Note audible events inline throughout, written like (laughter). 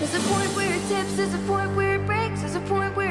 There's a point where it tips, there's a point where it breaks, there's a point where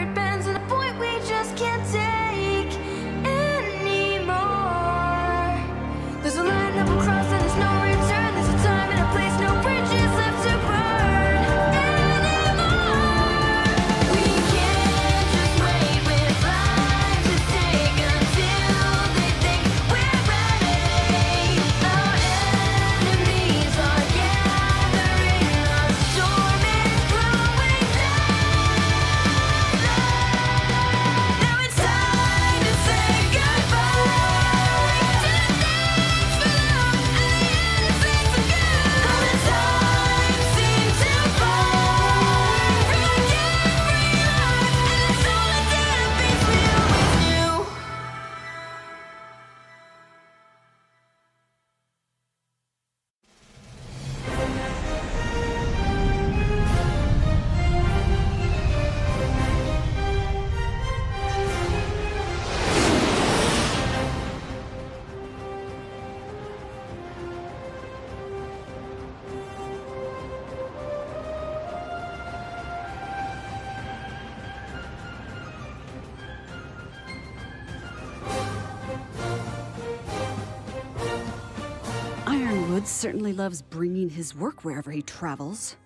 certainly loves bringing his work wherever he travels.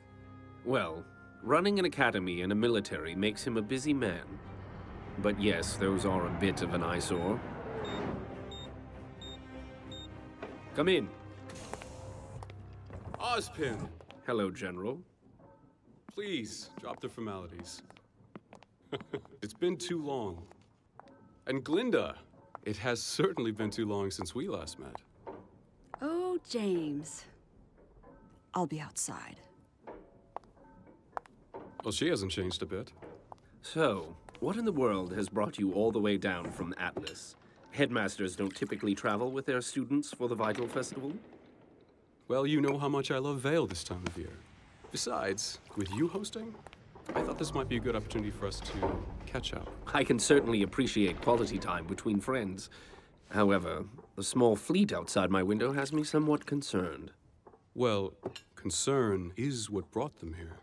Well, running an academy and a military makes him a busy man. But yes, those are a bit of an eyesore. Come in. Ozpin, Hello, General. please drop the formalities. (laughs) it's been too long. And Glynda, it has certainly been too long since we last met. Oh, James. I'll be outside. Well, she hasn't changed a bit. So, what in the world has brought you all the way down from Atlas? Headmasters don't typically travel with their students for the Vytal Festival? Well, you know how much I love Vale this time of year. Besides, with you hosting, I thought this might be a good opportunity for us to catch up. I can certainly appreciate quality time between friends. However, the small fleet outside my window has me somewhat concerned. Well, concern is what brought them here.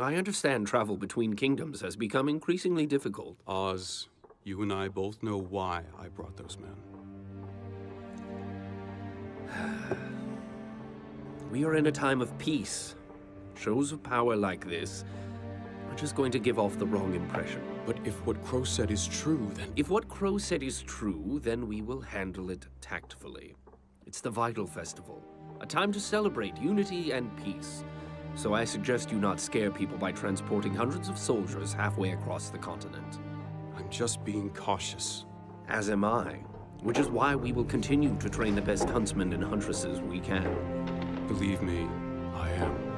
I understand travel between kingdoms has become increasingly difficult. Oz, you and I both know why I brought those men. (sighs) We are in a time of peace. Shows of power like this are just going to give off the wrong impression. But if what Qrow said is true, then If what Qrow said is true, then we will handle it tactfully. It's the Vytal Festival, a time to celebrate unity and peace. So I suggest you not scare people by transporting hundreds of soldiers halfway across the continent. I'm just being cautious. As am I, which is why we will continue to train the best huntsmen and huntresses we can. Believe me, I am.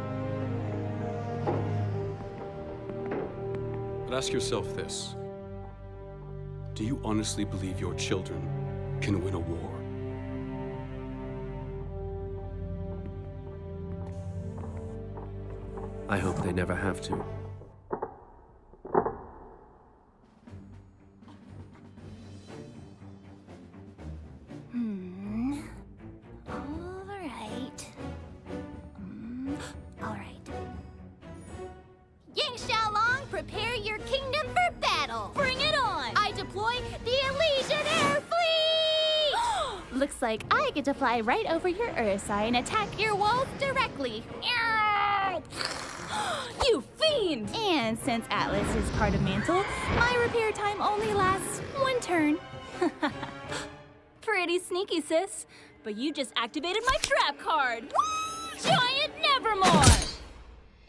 But ask yourself this Do you honestly believe your children can win a war? I hope they never have to. Looks like I get to fly right over your Ursai and attack your walls directly. (gasps) you fiend! And since Atlas is part of Mantle, my repair time only lasts one turn. (laughs) Pretty sneaky, sis. But you just activated my trap card. Giant Nevermore!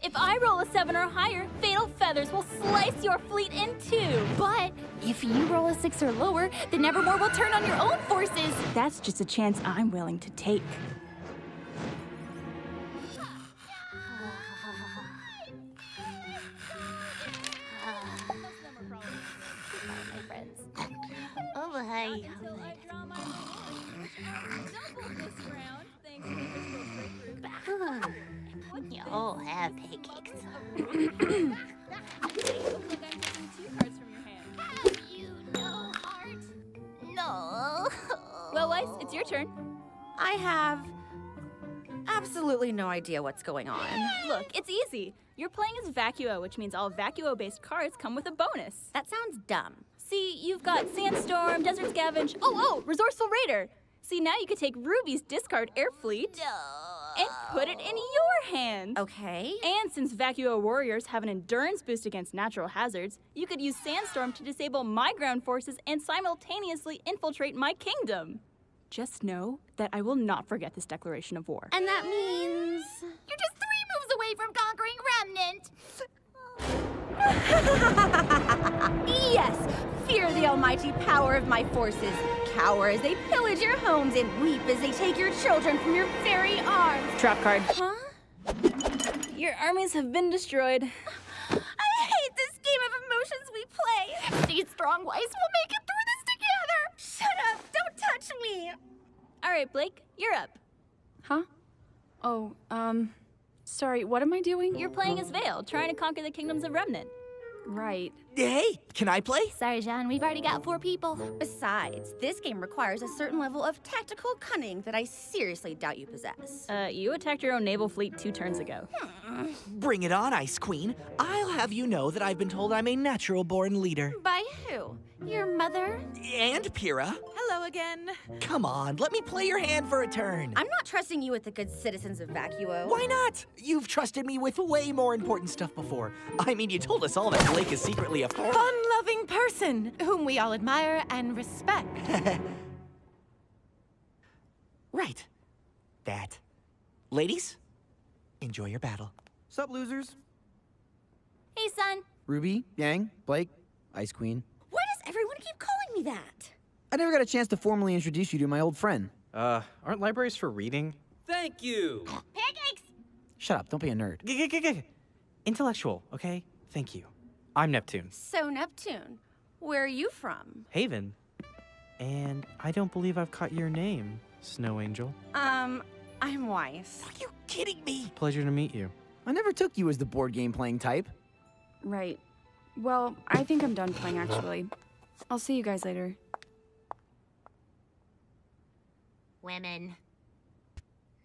If I roll a seven or higher, Fatal Feathers will slice your fleet in two. But if you roll a six or lower, the Nevermore will turn on your own forces. That's just a chance I'm willing to take. No. Weiss, it's your turn. I have absolutely no idea what's going on. Look, it's easy. You're playing as Vacuo, which means all Vacuo-based cards come with a bonus. That sounds dumb. See, you've got Sandstorm, Desert Scavenge. Oh, oh, Resourceful Raider. See, now you could take Ruby's discard Air Fleet and put it in your hand. Okay. And since Vacuo Warriors have an endurance boost against natural hazards, you could use Sandstorm to disable my ground forces and simultaneously infiltrate my kingdom. Just know that I will not forget this declaration of war. And that means. You're just three moves away from conquering Remnant. (laughs) Yes! Fear the almighty power of my forces. Cower as they pillage your homes and weep as they take your children from your very arms. Trap card. Huh? Your armies have been destroyed. I hate this game of emotions we play. These strong wives will make it touch! All right, Blake, you're up. Huh? Oh, um, sorry, what am I doing? You're playing as Vale, trying to conquer the kingdoms of Remnant. right. Hey, can I play? Sorry, Jaune, we've already got four people. Besides, this game requires a certain level of tactical cunning that I seriously doubt you possess. Uh, you attacked your own naval fleet two turns ago. Bring it on, Ice Queen. I'll have you know that I've been told I'm a natural born leader. By who? Your mother? And Pyrrha. Hello again. Come on, let me play your hand for a turn. I'm not trusting you with the good citizens of Vacuo. Why not? You've trusted me with way more important stuff before. I mean, you told us all that Blake is secretly a Fun-loving person whom we all admire and respect. (laughs) Right. That. Ladies, enjoy your battle. Sup, losers? Hey, Sun. Ruby, Yang, Blake, Ice Queen. Why does everyone keep calling me that? I never got a chance to formally introduce you to my old friend. Uh, aren't libraries for reading? Thank you. (gasps) Pancakes. Shut up, don't be a nerd. G-g-g-g. Intellectual, okay? Thank you. I'm Neptune. So, Neptune, where are you from? Haven. And I don't believe I've caught your name, Snow Angel. Um, I'm Weiss. Are you kidding me? Pleasure to meet you. I never took you as the board game playing type. Right. Well, I think I'm done playing actually. I'll see you guys later. Women.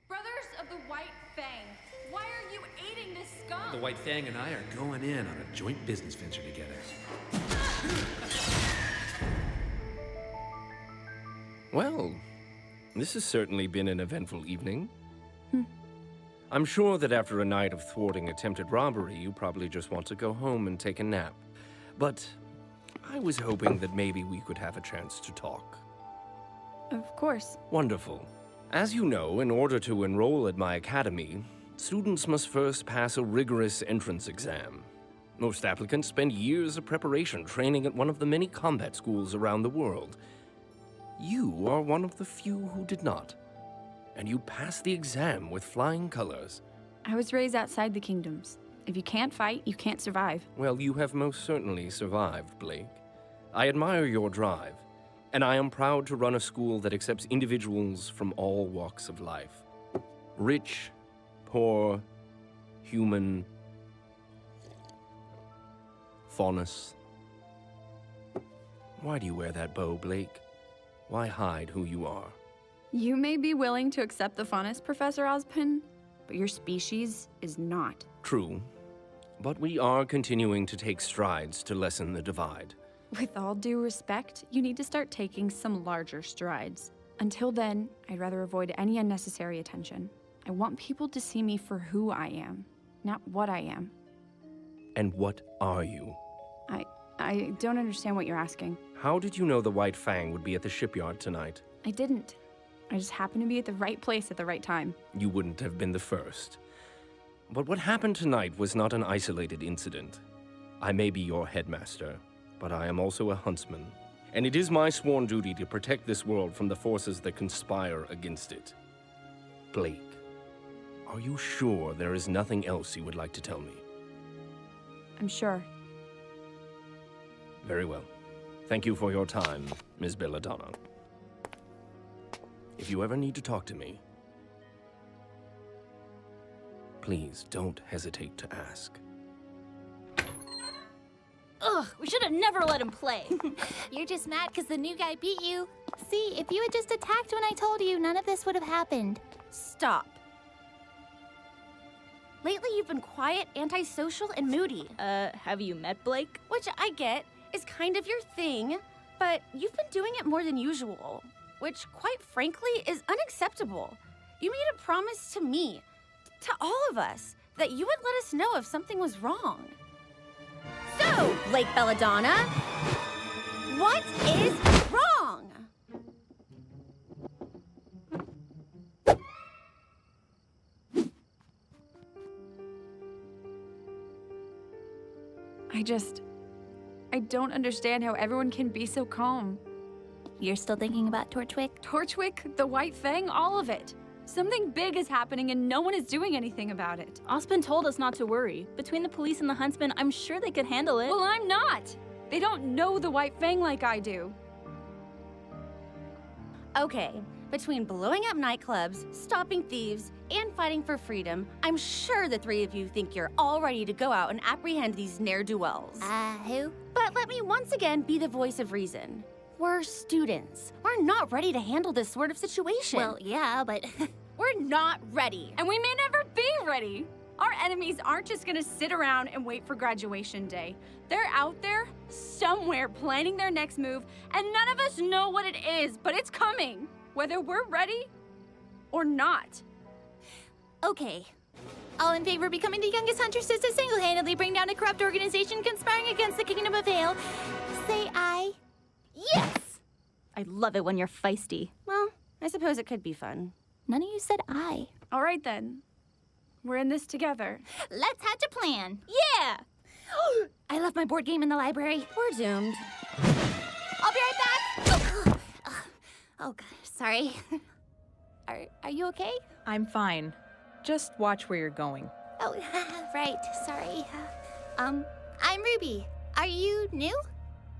Brothers of the White Fang, why are you aiding this scum? The White Fang and I are going in on a joint business venture together. Well, this has certainly been an eventful evening. Hmm. I'm sure that after a night of thwarting attempted robbery, you probably just want to go home and take a nap. But I was hoping that maybe we could have a chance to talk. Of course. Wonderful. As you know, in order to enroll at my academy, students must first pass a rigorous entrance exam. Most applicants spend years of preparation training at one of the many combat schools around the world. You are one of the few who did not. And you passed the exam with flying colors. I was raised outside the kingdoms. If you can't fight, you can't survive. Well, you have most certainly survived, Blake. I admire your drive, and I am proud to run a school that accepts individuals from all walks of life rich, poor, human, faunus. Why do you wear that bow, Blake? Why hide who you are? You may be willing to accept the faunus, Professor Ozpin, but your species is not. True, but we are continuing to take strides to lessen the divide. With all due respect, you need to start taking some larger strides. Until then, I'd rather avoid any unnecessary attention. I want people to see me for who I am, not what I am. And what are you? I I don't understand what you're asking. How did you know the White Fang would be at the shipyard tonight? I didn't. I just happened to be at the right place at the right time. You wouldn't have been the first. But what happened tonight was not an isolated incident. I may be your headmaster, but I am also a huntsman. And it is my sworn duty to protect this world from the forces that conspire against it. Blake, are you sure there is nothing else you would like to tell me? I'm sure. Very well. Thank you for your time, Ms. Belladonna. If you ever need to talk to me, please don't hesitate to ask. Ugh, we should have never let him play. (laughs) You're just mad because the new guy beat you. See, if you had just attacked when I told you, none of this would have happened. Stop. Lately, you've been quiet, antisocial, and moody. Uh, have you met Blake? Which I get is kind of your thing, but you've been doing it more than usual, which, quite frankly, is unacceptable. You made a promise to me, to all of us, that you would let us know if something was wrong. So, Blake Belladonna, what is wrong? I just. I don't understand how everyone can be so calm. You're still thinking about Torchwick? Torchwick, the White Fang, all of it. Something big is happening and no one is doing anything about it. Ozpin told us not to worry. Between the police and the huntsman, I'm sure they could handle it. Well, I'm not. They don't know the White Fang like I do. Okay, between blowing up nightclubs, stopping thieves, and fighting for freedom, I'm sure the three of you think you're all ready to go out and apprehend these ne'er do wells. Uh, who? But let me once again be the voice of reason. We're students. We're not ready to handle this sort of situation. Well, yeah, but (laughs) we're not ready. And we may never be ready. Our enemies aren't just gonna sit around and wait for graduation day. They're out there, somewhere, planning their next move, and none of us know what it is, but it's coming, whether we're ready or not. Okay. All in favor of becoming the youngest huntresses to single-handedly bring down a corrupt organization conspiring against the Kingdom of Vale, say aye. Yes! I love it when you're feisty. Well, I suppose it could be fun. None of you said I. All right then. We're in this together. Let's hatch a plan. Yeah! (gasps) I left my board game in the library. We're doomed. I'll be right back. Oh, God, sorry. (laughs) Are, are you okay? I'm fine. Just watch where you're going. Oh, (laughs) right. Sorry. Um, I'm Ruby. Are you new?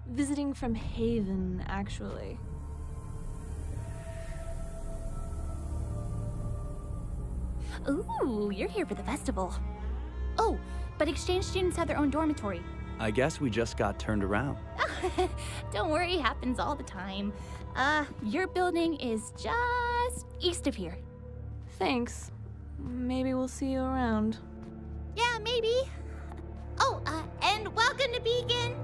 Visiting from Haven, actually. Ooh, you're here for the festival. Oh, but exchange students have their own dormitory. I guess we just got turned around. (laughs) Don't worry, happens all the time. Uh, your building is just east of here. Thanks. Maybe we'll see you around. Yeah, maybe. Oh, uh, and welcome to Beacon.